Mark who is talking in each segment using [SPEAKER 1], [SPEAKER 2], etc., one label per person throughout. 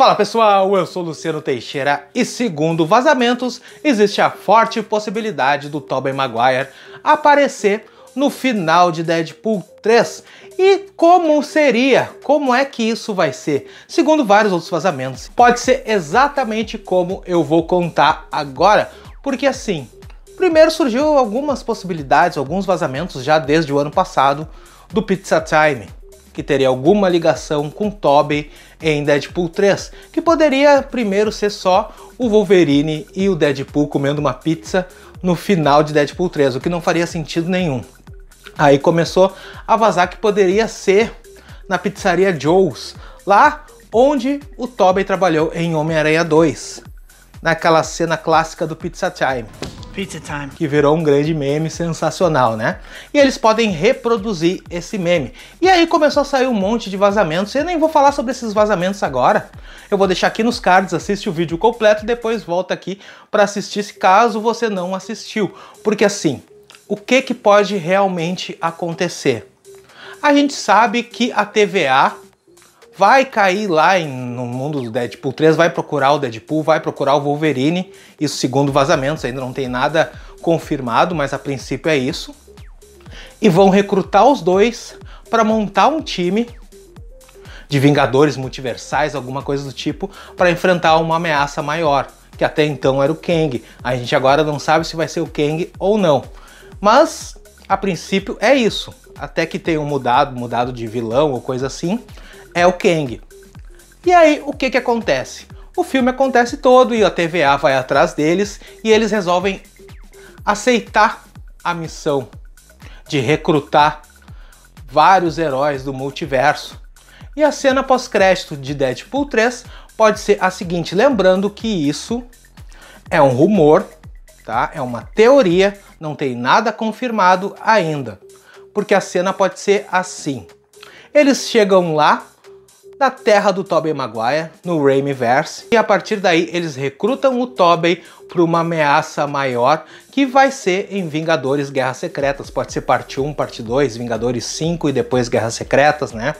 [SPEAKER 1] Fala pessoal, eu sou Luciano Teixeira e segundo vazamentos, existe a forte possibilidade do Tobey Maguire aparecer no final de Deadpool 3. E como seria? Como é que isso vai ser? Segundo vários outros vazamentos, pode ser exatamente como eu vou contar agora, porque assim, primeiro surgiu algumas possibilidades, alguns vazamentos já desde o ano passado do Pizza Time que teria alguma ligação com Tobey em Deadpool 3, que poderia primeiro ser só o Wolverine e o Deadpool comendo uma pizza no final de Deadpool 3, o que não faria sentido nenhum. Aí começou a vazar que poderia ser na pizzaria Joe's, lá onde o Tobey trabalhou em Homem-Aranha 2, naquela cena clássica do Pizza Time.
[SPEAKER 2] Pizza time.
[SPEAKER 1] Que virou um grande meme sensacional, né? E eles podem reproduzir esse meme. E aí começou a sair um monte de vazamentos. Eu nem vou falar sobre esses vazamentos agora. Eu vou deixar aqui nos cards, assiste o vídeo completo depois volta aqui para assistir se caso você não assistiu. Porque assim, o que, que pode realmente acontecer? A gente sabe que a TVA vai cair lá em, no mundo do Deadpool 3, vai procurar o Deadpool, vai procurar o Wolverine, isso segundo vazamentos, ainda não tem nada confirmado, mas a princípio é isso. E vão recrutar os dois para montar um time de Vingadores multiversais, alguma coisa do tipo, para enfrentar uma ameaça maior, que até então era o Kang. A gente agora não sabe se vai ser o Kang ou não. Mas a princípio é isso. Até que tenham mudado, mudado de vilão ou coisa assim é o Kang. E aí, o que que acontece? O filme acontece todo e a TVA vai atrás deles e eles resolvem aceitar a missão de recrutar vários heróis do multiverso. E a cena pós-crédito de Deadpool 3 pode ser a seguinte, lembrando que isso é um rumor, tá? É uma teoria, não tem nada confirmado ainda. Porque a cena pode ser assim. Eles chegam lá da terra do Tobey Maguire, no Raimiverse, e a partir daí eles recrutam o Tobey para uma ameaça maior que vai ser em Vingadores Guerras Secretas. Pode ser parte 1, parte 2, Vingadores 5 e depois Guerras Secretas, né?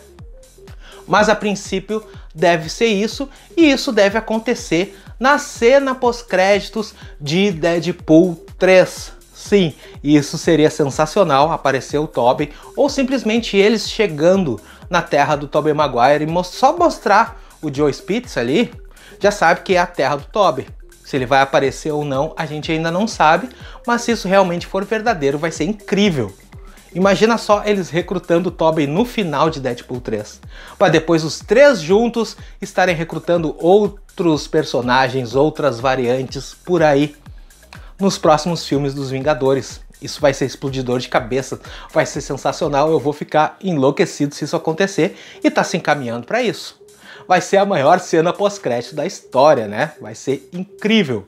[SPEAKER 1] Mas a princípio deve ser isso, e isso deve acontecer na cena pós-créditos de Deadpool 3. Sim, isso seria sensacional, aparecer o Tobey, ou simplesmente eles chegando na terra do Tobey Maguire e só mostrar o Joe Spitz ali, já sabe que é a terra do Tobey. Se ele vai aparecer ou não, a gente ainda não sabe, mas se isso realmente for verdadeiro, vai ser incrível. Imagina só eles recrutando Tobey no final de Deadpool 3, para depois os três juntos estarem recrutando outros personagens, outras variantes por aí nos próximos filmes dos Vingadores. Isso vai ser explodidor de cabeça, vai ser sensacional, eu vou ficar enlouquecido se isso acontecer e tá se encaminhando para isso. Vai ser a maior cena pós-crédito da história, né? Vai ser incrível.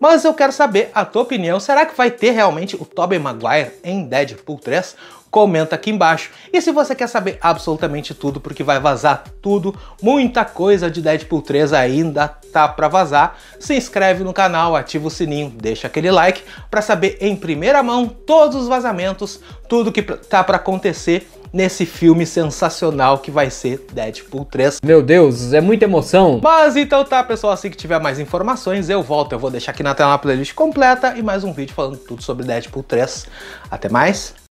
[SPEAKER 1] Mas eu quero saber a tua opinião, será que vai ter realmente o Tobey Maguire em Deadpool 3? Comenta aqui embaixo. E se você quer saber absolutamente tudo, porque vai vazar tudo, muita coisa de Deadpool 3 ainda tá para vazar, se inscreve no canal, ativa o sininho, deixa aquele like para saber em primeira mão todos os vazamentos, tudo que tá para acontecer nesse filme sensacional que vai ser Deadpool 3.
[SPEAKER 2] Meu Deus, é muita emoção.
[SPEAKER 1] Mas então tá, pessoal, assim que tiver mais informações, eu volto. Eu vou deixar aqui na tela uma playlist completa e mais um vídeo falando tudo sobre Deadpool 3. Até mais.